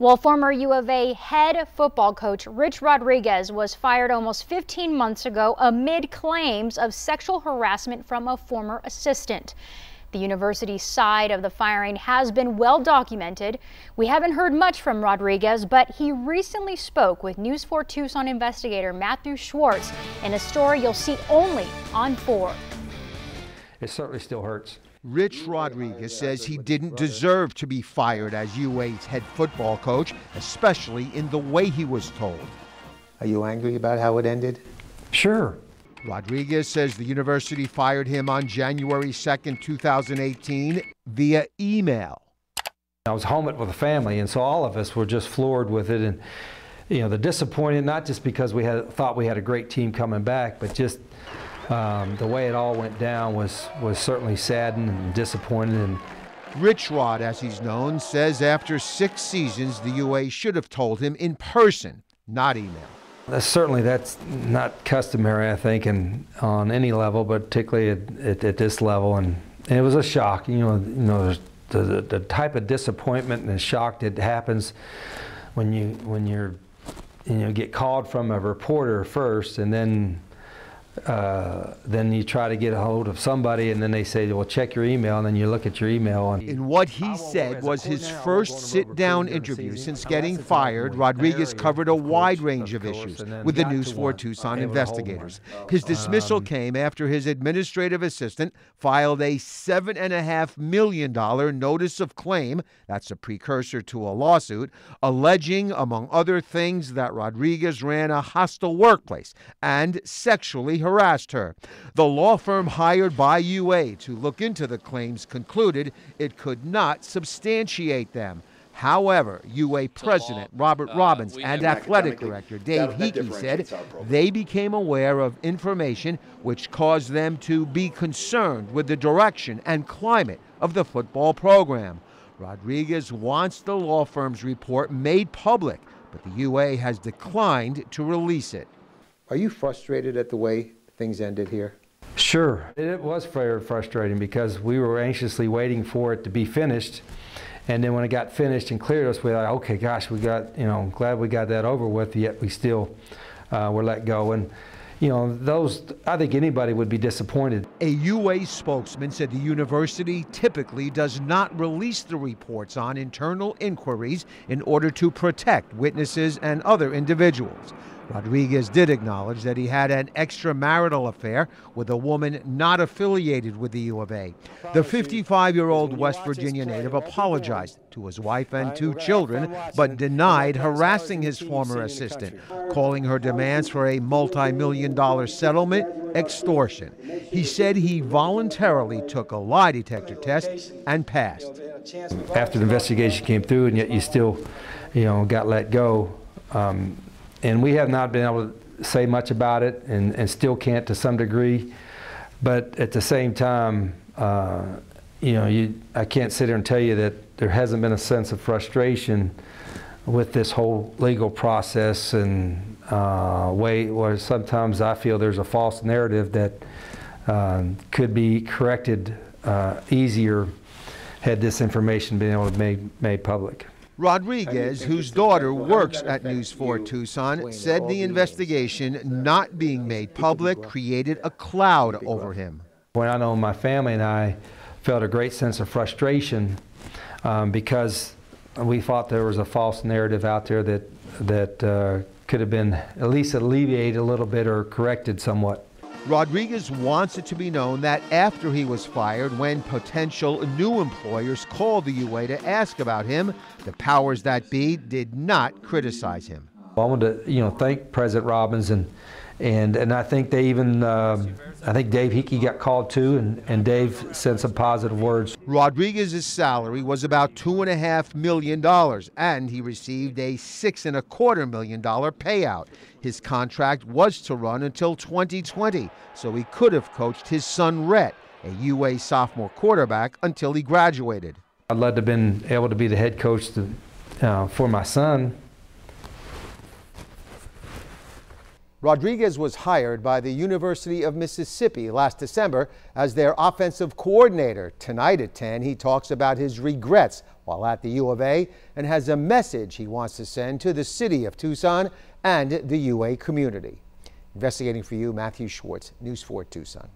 Well, former U of A head football coach Rich Rodriguez was fired almost 15 months ago amid claims of sexual harassment from a former assistant. The university side of the firing has been well documented. We haven't heard much from Rodriguez, but he recently spoke with News 4 Tucson investigator Matthew Schwartz in a story you'll see only on 4. It certainly still hurts. Rich Rodriguez says he didn't deserve to be fired as UA's head football coach, especially in the way he was told. Are you angry about how it ended? Sure. Rodriguez says the university fired him on January 2nd, 2018, via email. I was home with the family, and so all of us were just floored with it. And, you know, the disappointed, not just because we had thought we had a great team coming back, but just um, the way it all went down was, was certainly saddened and disappointed. And Rich Rod, as he's known, says after six seasons, the UA should have told him in person, not email. Certainly, that's not customary, I think, and on any level, but particularly at, at, at this level. And, and, it was a shock. You know, you know, the, the, the type of disappointment and shock that happens when you when you're you know get called from a reporter first, and then uh, then you try to get a hold of somebody and then they say, well, check your email. And then you look at your email. And In what he said was his first sit down interview since getting fired, Rodriguez covered a wide range of issues with the News 4 Tucson investigators. His dismissal um, came after his administrative assistant filed a $7.5 million notice of claim, that's a precursor to a lawsuit, alleging, among other things, that Rodriguez ran a hostile workplace and sexually harassed her. The law firm hired by UA to look into the claims concluded it could not substantiate them. However, UA President Robert uh, Robbins and Athletic Director Dave Heeke said they became aware of information which caused them to be concerned with the direction and climate of the football program. Rodriguez wants the law firm's report made public, but the UA has declined to release it. Are you frustrated at the way things ended here? Sure. It was very frustrating because we were anxiously waiting for it to be finished. And then when it got finished and cleared us, we were like, okay, gosh, we got, you know, glad we got that over with, yet we still uh, were let go. And, you know, those, I think anybody would be disappointed. A UA spokesman said the university typically does not release the reports on internal inquiries in order to protect witnesses and other individuals. Rodriguez did acknowledge that he had an extramarital affair with a woman not affiliated with the U of A. The 55 year old West Virginia native apologized to his wife and two children, but denied harassing his former assistant, calling her demands for a multi million dollar settlement extortion. He said he voluntarily took a lie detector test and passed. After the investigation came through, and yet you still, you know, got let go. Um, and we have not been able to say much about it and, and still can't to some degree. But at the same time, uh, you know, you, I can't sit here and tell you that there hasn't been a sense of frustration with this whole legal process and uh, way where sometimes I feel there's a false narrative that uh, could be corrected uh, easier had this information been able to be made, made public. Rodriguez, whose daughter works at News 4 Tucson, said the investigation not being made public created a cloud over him. When I know my family and I felt a great sense of frustration um, because we thought there was a false narrative out there that, that uh, could have been at least alleviated a little bit or corrected somewhat. Rodriguez wants it to be known that after he was fired, when potential new employers called the UA to ask about him, the powers that be did not criticize him. I want to, you know, thank President Robbins and and and I think they even uh, I think Dave Heeke got called too, and, and Dave sent some positive words. Rodriguez's salary was about two and a half million dollars, and he received a six and a quarter million dollar payout. His contract was to run until 2020, so he could have coached his son Rhett, a UA sophomore quarterback, until he graduated. I'd love to have been able to be the head coach to, uh, for my son Rodriguez was hired by the University of Mississippi last December as their offensive coordinator. Tonight at 10, he talks about his regrets while at the U of A and has a message he wants to send to the city of Tucson and the UA community. Investigating for you, Matthew Schwartz, News 4 Tucson.